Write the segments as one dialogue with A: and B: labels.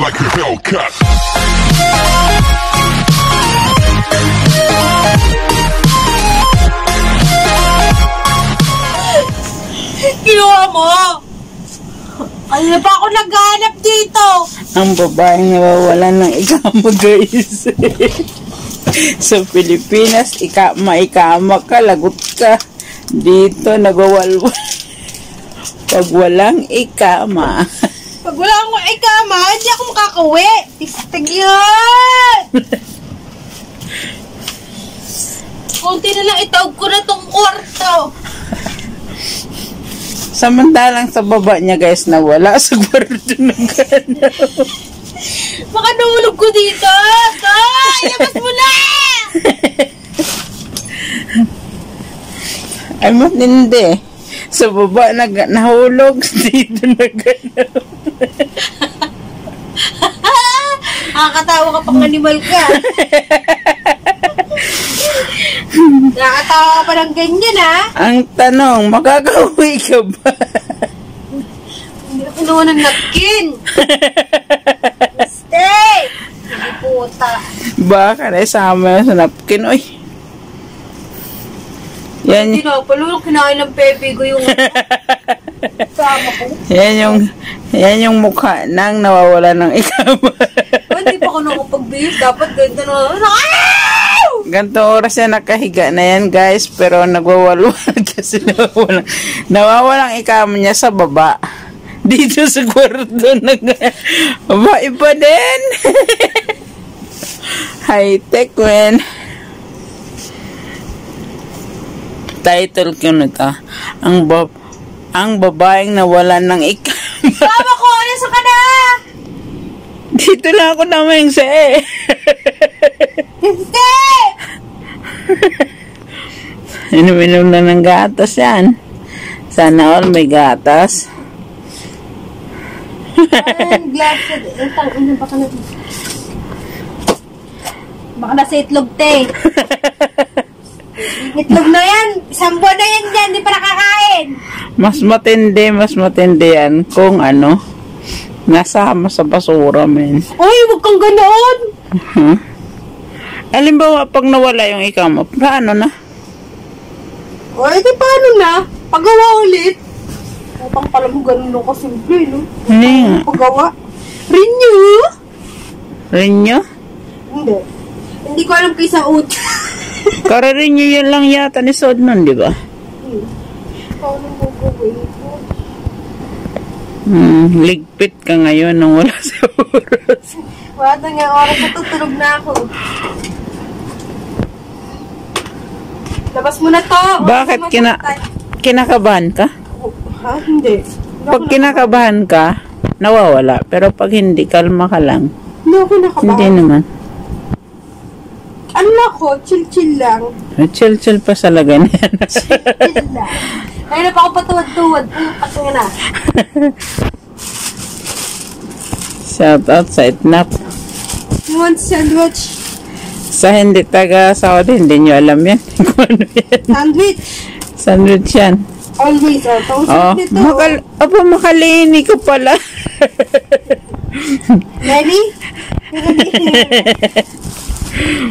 A: like a Hellcat.
B: Kinuha mo! Ano pa ako naghanap dito?
C: Ang babaeng nawawalan ng ikama guys. Sa Pilipinas, ikama, ikama ka, lagot ka. Dito, nagwawalwal. Pag walang ikama.
B: Pag wala akong ikama, hindi ako makakauwi. Tistig yan! Kunti na lang itawag ko na tong kwarto.
C: Samantalang sa baba niya guys, nawala sa kwarto ng gana.
B: Baka nahulog ko dito. Tay, labas mo na!
C: Ay, matindi. Sa baba, nag nahulog. Dito na gana.
B: Nakakatawa ka pang animal ka. Nakakatawa ka pa ng ganyan, ha?
C: Ang tanong, makakauwi ka ba?
B: Hindi na kinuha ng napkin. Stay! Sige puta.
C: Baka na isama sa napkin. Uy. Yan,
B: Hindi na, palulong kinain ng pepe ko yung.
C: yan yung, yan yung mukha nang nawawala ng ikama.
B: Ba't di pa ako nakapagbihis? Dapat ganda na. Ayaw!
C: Ganto oras yan nakahiga na yan guys, pero nagwawalwal kasi nawawalang, nawawalang ikama niya sa baba. Dito sa kwarto na Aba, iba din. High-tech, man. Title ko nito. Ang bab ang babaeng nawalan ng ikama.
B: Sama ko! Nasa ka na!
C: Dito lang ako naman sa eh.
B: Hindi!
C: Inom-inom na ng gatas yan. Sana all may gatas.
B: Ang glad sa... Ang ano baka na... Baka nasa itlog, te. Itlog na yan. Isang buwan na yan dyan. Di pa nakakain.
C: Mas matindi, mas matindi yan kung ano, nasama sa basura, men.
B: Uy, huwag kang ganoon.
C: Huh? Alimbawa, pag nawala yung ikama, paano na?
B: Uy, di paano na? Pagawa ulit. Utang pala mo ganun lang kasimple, no?
C: Hindi nga.
B: Pagawa. Renew?
C: Rinyo?
B: Hindi. Hindi ko alam kay Saud.
C: Kararinyo yun lang yata ni Sod nun, di ba? Hmm, ligpit ka ngayon nung wala sa oras.
B: Wala na nga oras na tutulog na ako. Labas mo na to.
C: Bakit kina kinakabahan ka?
B: Ha? Hindi. Hindi
C: Pag kinakabahan ka, nawawala. Pero pag hindi, kalma ka lang.
B: Hindi ako nakabahan.
C: Hindi naman.
B: Ano ako? Chill-chill lang.
C: Chill-chill pa sa lagan yan.
B: Chill lang. Ayun na pa ako patuwad-tuwad. Putak nga na.
C: Shout out sa Itnap.
B: You want sandwich?
C: Sa hindi taga Saudi, hindi nyo alam yan. Ano yan.
B: Sandwich?
C: Sandwich yan.
B: Always. Oh, thousand
C: Oh,
B: dito.
C: makal Aba, makalini ka pala.
B: Ready?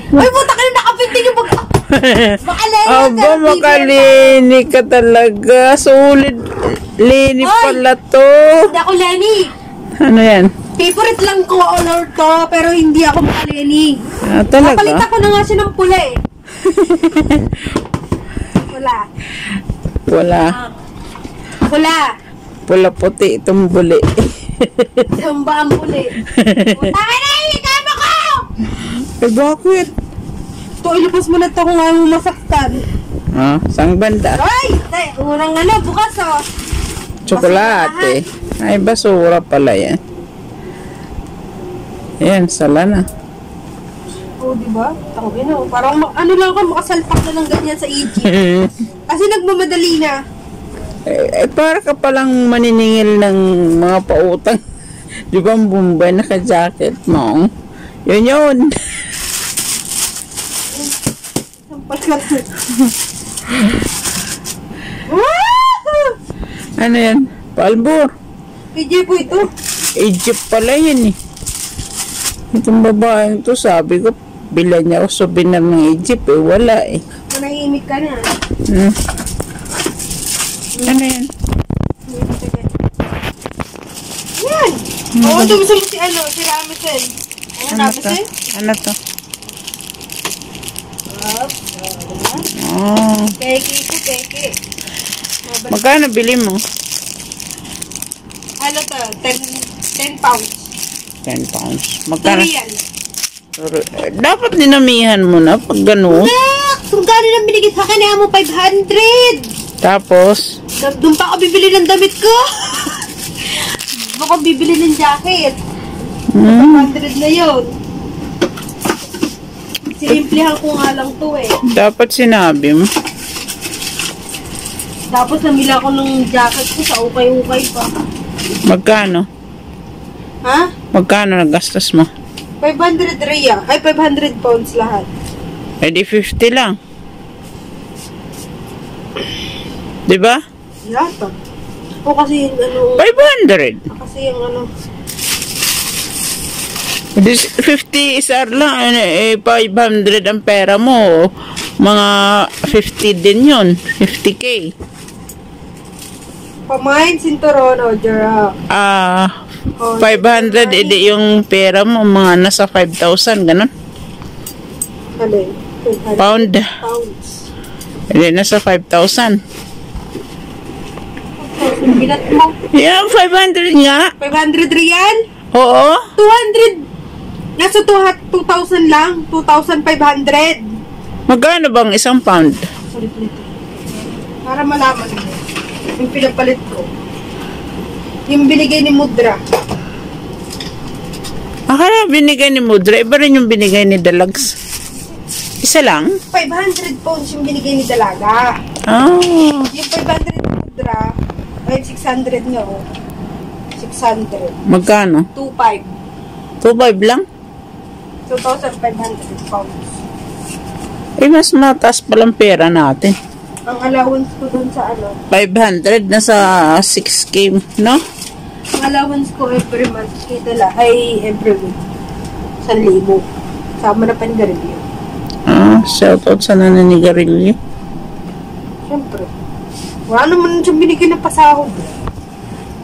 B: Ay, puta ka na nakapinting yung pag... Makalala ka.
C: Aba, makalini ka talaga. Solid. Lini
B: Ay!
C: pala to.
B: Hindi ako Lenny.
C: Ano yan?
B: Favorite lang ko honor to, pero hindi ako makalini.
C: Ah, talaga?
B: Napalitan ko na nga siya ng pula eh. Wala.
C: Wala.
B: Wala.
C: Pula puti itong buli.
B: Samba ang puli. Puta ka na, ikama ko!
C: Eh, bakit?
B: Ito, ilabas mo na to kung ayaw mo masaktan.
C: Ah, sang banda?
B: Ay! Tay, unang ano, bukas oh.
C: Tsokolate. Ay, basura pala yan. Ayan, sala na.
B: Oo, di ba? Tangin na. Parang ma- ano lang ako, makasalpak na ng ganyan sa Egypt. Kasi nagmamadali na.
C: eh, eh, para ka palang maniningil ng mga pautang. Di ba ang Bombay naka-jacket mo? Yun yun.
B: Sampal ka na. Woo!
C: Ano yan? Palbor.
B: PJ po ito.
C: Egypt pala yun eh. Itong babaeng to, sabi ko, bilan niya ako souvenir ng Egypt eh. Wala eh.
B: Manahimik ka na.
C: Hmm. Ano yan?
B: Yan! Oo, dumusong si ano, si Ramesen. Oo,
C: Ano to? Ano to?
B: Up,
C: Oh.
B: Peke ko, peke. Mabal-
C: Magkano bili mo?
B: Ano to? 10, 10 pounds.
C: 10 pounds.
B: 2
C: Magkano?
B: real.
C: Eh, Dapat dinamihan mo na pag gano'n.
B: Nak! Kung gano'n ang binigay sa akin, mo 500!
C: Tapos,
B: Doon pa ako bibili ng damit ko. Doon ako bibili ng jacket.
C: hmm,
B: 500 na yun. Sinimplihan ko nga lang to eh.
C: dapat sinabi mo.
B: Tapos namila ko ng jacket ko sa ukay-ukay pa.
C: Magkano?
B: Ha?
C: Magkano nagastos mo?
B: 500 reya. Ay, 500 pounds lahat.
C: Eh di 50 lang. Di ba?
B: Yata. O kasi yung ano,
C: 500.
B: kasi yung ano,
C: This 50 SR lang, eh, eh, 500 ang pera mo. Mga 50 din yun. 50k.
B: pamain, sinturon, o jara.
C: Ah,
B: Oh,
C: 500, edi yung pera mo, mga nasa 5,000, ganun.
B: Alin? 500
C: Pound.
B: pounds.
C: Edi nasa 5,000.
B: Yung binat mo.
C: Yan, 500 nga.
B: 500 real?
C: Oo.
B: 200. Nasa 2,000 lang. 2,500.
C: Magkano bang isang pound?
B: Sorry. Para malaman mo. Yung pinapalit ko. Yung binigay ni Mudra.
C: Akala binigay ni Mudra, iba rin yung binigay ni Dalags. Isa lang?
B: 500 pounds yung binigay ni Dalaga.
C: Ah.
B: Yung 500 ni Mudra, ay 600 nga oh. 600.
C: Magkano?
B: 2,500.
C: 2.5 lang?
B: 2,500 pounds.
C: Eh, mas mataas palang pera natin.
B: Ang allowance ko dun sa ano,
C: 500 na sa 6K, no?
B: ang allowance ko every month kita la, ay every week. 1,000. Sama na panigarilyo.
C: Ah, shoutout sa nananigarilyo.
B: Siyempre. Wala naman siyang binigyan na pasahod.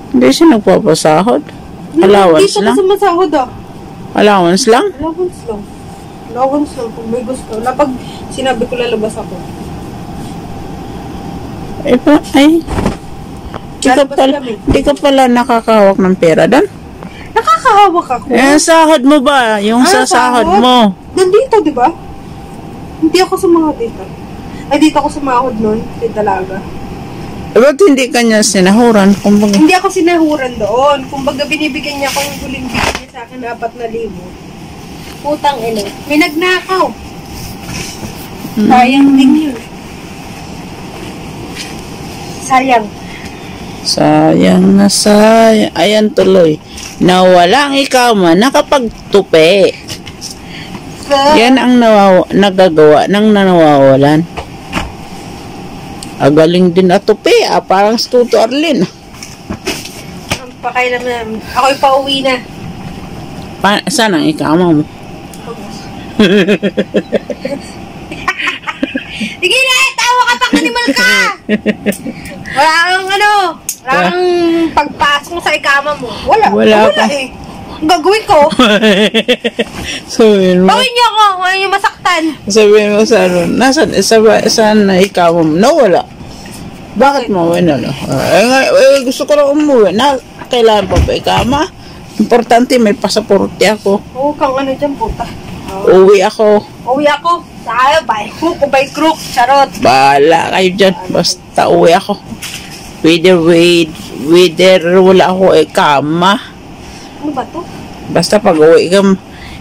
C: Hindi siya nagpapasahod. Allowance lang?
B: ka sumasahod ah.
C: Allowance lang?
B: Allowance lang. Allowance lang kung may gusto. Wala pag sinabi ko lalabas ako.
C: Eh, pa, ay. Di ka, pala, di ka pala nakakahawak ng pera doon?
B: Nakakahawak ako.
C: Eh, sahod mo ba? Yung
B: Ah,
C: sa sahod mo.
B: Nandito, di ba? Hindi ako sumahod dito. Ay, dito ako sumahod nun. Di talaga.
C: Eh, ba't hindi ka niya sinahuran? Kumbaga,
B: Hindi ako sinahuran doon. Kumbaga, binibigyan niya ako yung huling bigyan niya sa akin na apat na libo. Putang ina. May nagnakaw. Sayang din yun. Sayang.
C: sayang na sayang. Ayan tuloy. Nawala ang ikaw man, nakapagtupi. Yan ang nawaw nagagawa ng nanawawalan. Agaling din at tupi, ah, parang si Tuto Arlene.
B: pakailan na. Ako'y pauwi na.
C: Pa, saan ang ikama mo?
B: Sige na, eh, tawa ka pang animal ka! Wala kang ano, wala kang pagpasok mo sa ikama mo. Wala.
C: Wala
B: Wala
C: ka.
B: eh. Ang gagawin ko,
C: sabihin mo,
B: gawin niyo ako, wala niyo masaktan.
C: sabihin mo sa ano, nasan, sa, saan na ikama mo? Nawala. Bakit mo wala? Eh, nga- eh, gusto ko lang umuwi. Na, kailangan pa ba ikama? Importante, may pasaporte ako.
B: Huwag kang ano dyan, puta.
C: Uwi ako.
B: Uwi ako. Sa'yo, by hook o by crook. Charot.
C: Bahala kayo dyan. Basta uwi ako. Whether, wait, whether wala ako ikama.
B: Ano ba to?
C: Basta pag uwi ka,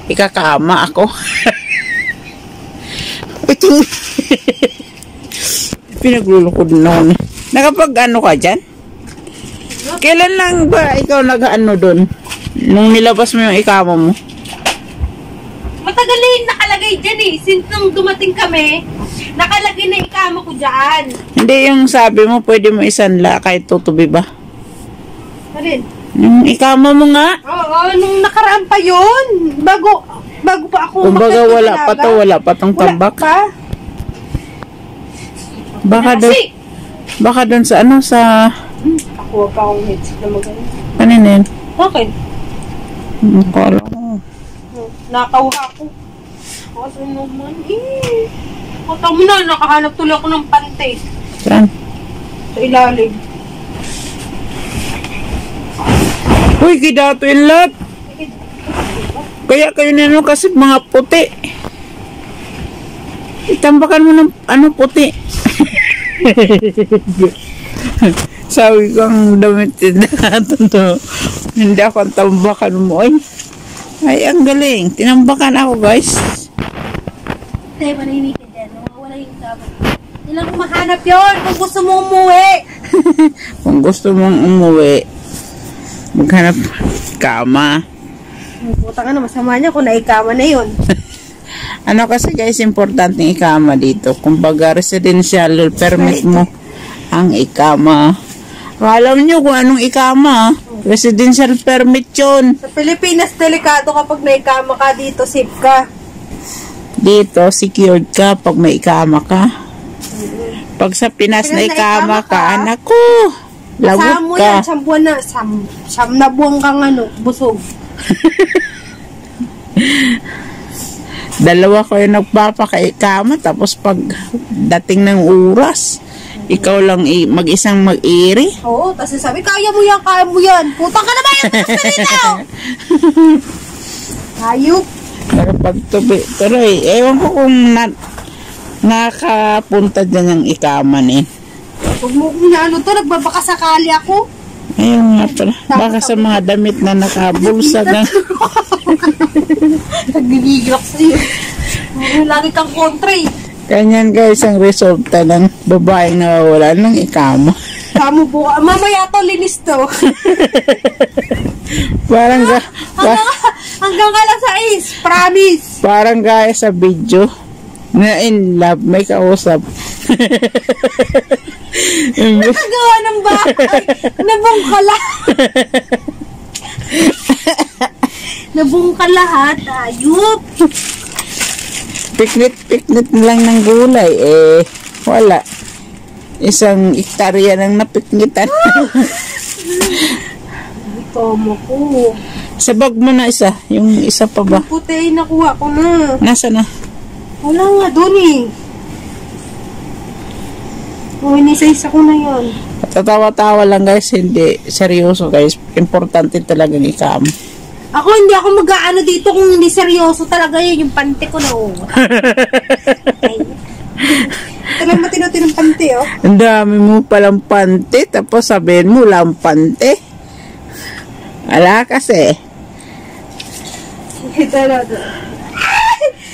C: ikakama ako. Ito. Pinaglulukod na ako. Nakapag ano ka dyan? Kailan lang ba ikaw nag-ano doon? Nung nilabas mo yung ikama mo?
B: Matagal na yung nakalagay dyan eh. Since nung dumating kami, nakalagay na ikama ko dyan.
C: Hindi yung sabi mo, pwede mo isanla kahit tutubi ba?
B: Alin?
C: Yung ikama mo nga.
B: Oo, nung nakaraan pa yun. Bago, bago pa ako
C: Kumbaga wala pa to, wala pa tong
B: Wala
C: tambak.
B: pa.
C: Baka doon, baka doon sa ano, sa,
B: Nakuha pa akong headset na maganda.
C: kanina yun.
B: Okay.
C: Hmm, kala ko.
B: Nakauha ako. Kasi naman, eh. Kata mo na, nakahanap tuloy ako ng pante
C: Saan?
B: sa ilalim.
C: Uy, kidato yung lahat. Kaya kayo na ano kasi mga puti. Itambakan mo ng ano puti. Sabi ko ang damit natin to. Hindi ako ang tambakan mo. Ay, ay ang galing. Tinambakan ako guys.
B: Tayo, manahimik ka dyan. Nawawala yung tama. Ilang mahanap yon kung gusto mo umuwi.
C: Kung gusto mong umuwi, maghanap kama.
B: Puta ka na, masama niya kung naikama na yun.
C: Ano kasi guys, importante ikama dito. Kumbaga, residential permit mo ang ikama. Alam nyo kung anong ikama. Residential permit yun.
B: Sa Pilipinas, delikado kapag naikama ka dito, safe ka.
C: Dito, secured ka pag may ikama ka. Pag sa Pinas na
B: Pinas na
C: ikama ka,
B: ka,
C: anak ko,
B: Kasama
C: lagot
B: mo
C: ka.
B: yan, siyam buwan na, siyam, siyam na buwan kang ano, busog.
C: Dalawa kayo nagpapakaikama tapos pag dating ng oras, ikaw lang i- mag-isang mag-iri.
B: Oo, tapos sabi, kaya mo yan, kaya mo yan. Putang ka na dito! Hayop.
C: Pero pag tubi, tuloy, ewan ko kung na, nakapunta dyan ang ikaman eh.
B: Huwag mo kung ano to, nagbabaka sakali ako.
C: Ayun nga pala. Baka sa mga damit na nakabulsa ng...
B: Nagigigil ako sa'yo. Lagi kang kontra eh.
C: Ganyan guys ang resulta ng babaeng nawawala ng ikama.
B: Kamu buka. Mamaya to, linis to.
C: Parang ga, pa-
B: hanggang, hanggang alas 6. Promise.
C: parang gaya sa video na in love may kausap.
B: Nagawa ng bahay. Nabungka lahat. Nabungka lahat. Ayup.
C: Piknit-piknit lang ng gulay eh wala. Isang ektarya nang napiknitan.
B: Ito mo ko.
C: sa bag mo na isa, yung isa pa ba?
B: Puti, nakuha ko na.
C: Nasa na?
B: Wala nga doon eh. Oh, inisa-isa ko na yun.
C: Tatawa-tawa lang guys, hindi seryoso guys. Importante talaga ng ikama.
B: Ako hindi ako mag-aano dito kung hindi seryoso talaga yun. Yung pante ko na oh. Ay. Talagang matino-tino ng pante oh.
C: Ang dami mo palang pante, tapos sabihin mo lang pante. Wala kasi.
B: Ito na to.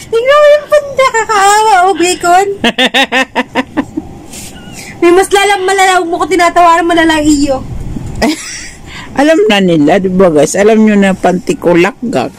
B: Tingnan mo yung pante. Kakaawa oh, bacon. May mas lalang malalaw mo ko tinatawaran malalang iyo.
C: Alam na nila, di ba guys? Alam nyo na pantikulak gag.